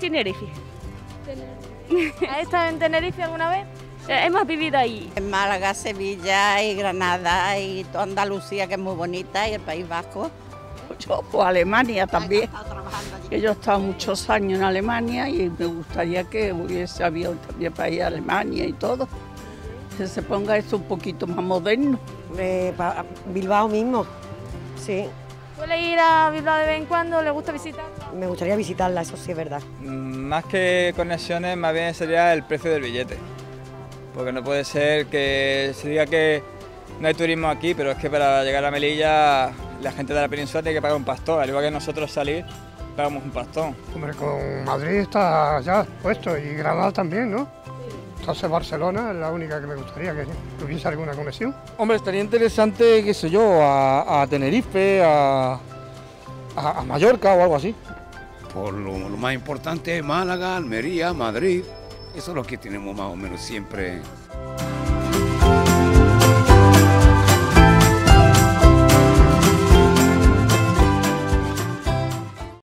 Tenerife. ¿Has estado en Tenerife alguna vez? Eh, Hemos vivido ahí. En Málaga, Sevilla y Granada y toda Andalucía que es muy bonita y el País Vasco. Yo, pues Alemania también, que yo he estado muchos años en Alemania y me gustaría que hubiese habido también para ir a Alemania y todo, que se ponga esto un poquito más moderno. Eh, Bilbao mismo, sí. ¿Suele ir a Bilbao de vez en cuando? ¿Le gusta visitar? Me gustaría visitarla, eso sí es verdad. Mm, Más que conexiones, más bien sería el precio del billete. Porque no puede ser que se diga que no hay turismo aquí, pero es que para llegar a Melilla la gente de la península tiene que pagar un pastón, al igual que nosotros salir pagamos un pastón. Hombre, con Madrid está ya puesto y Granada también, ¿no? Barcelona es la única que me gustaría que tuviese alguna conexión. Hombre, estaría interesante, qué sé yo, a, a Tenerife, a, a- a Mallorca o algo así. Por lo, lo más importante, Málaga, Almería, Madrid. Eso es lo que tenemos más o menos siempre